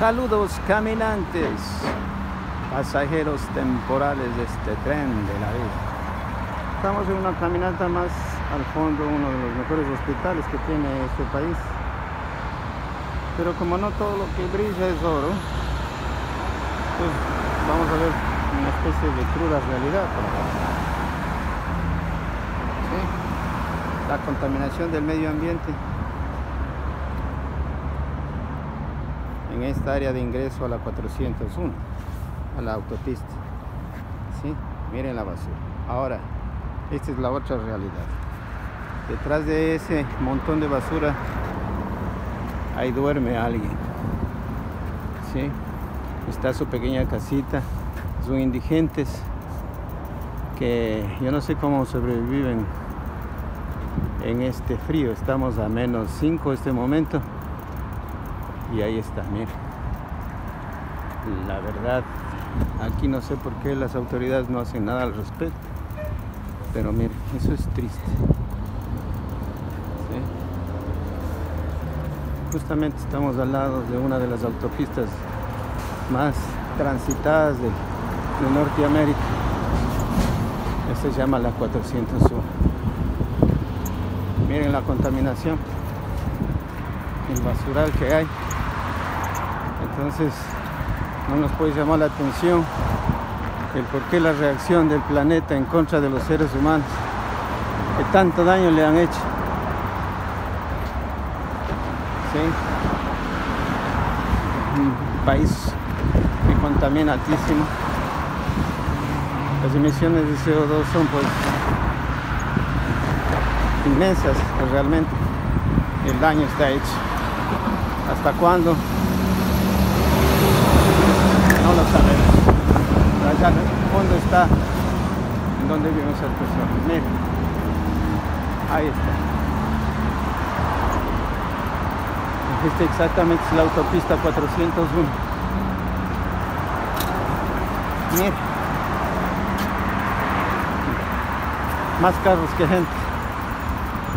Saludos caminantes, pasajeros temporales de este tren de la vida. Estamos en una caminata más al fondo, uno de los mejores hospitales que tiene este país. Pero como no todo lo que brilla es oro, pues vamos a ver una especie de cruda realidad. La contaminación del medio ambiente. En esta área de ingreso a la 401, a la autopista. ¿Sí? Miren la basura. Ahora, esta es la otra realidad. Detrás de ese montón de basura, ahí duerme alguien. ¿Sí? Está su pequeña casita, son indigentes que yo no sé cómo sobreviven en este frío. Estamos a menos 5 este momento y ahí está, miren. La verdad, aquí no sé por qué las autoridades no hacen nada al respecto. Pero miren, eso es triste. Justamente estamos al lado de una de las autopistas más transitadas de, de Norteamérica. Esta se llama la 401. Miren la contaminación, el basural que hay. Entonces, no nos puede llamar la atención el por qué la reacción del planeta en contra de los seres humanos, que tanto daño le han hecho. Un país que contamina altísimo. Las emisiones de CO2 son pues inmensas pues, realmente. El daño está hecho. ¿Hasta cuándo? no lo sabemos. allá en el fondo está en donde viven esas personas. Miren, ahí está. Este exactamente es la autopista 401. Miren. Más carros que gente.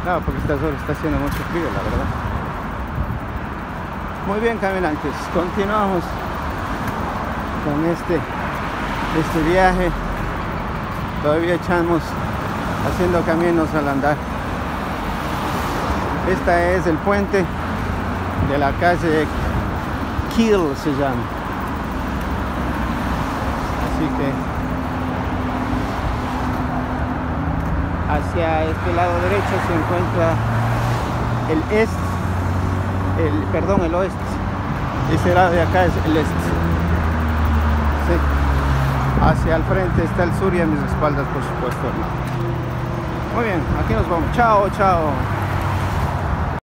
Claro, porque estas horas está haciendo mucho frío, la verdad. Muy bien, caminantes. Continuamos con este, este viaje. Todavía echamos haciendo caminos al andar. Esta es el puente de la calle Kill se llama. Así que hacia este lado derecho se encuentra el este, el perdón, el oeste. Ese lado de acá es el este. Hacia el frente está el sur y a mis espaldas, por supuesto, Muy bien, aquí nos vamos. Chao, chao.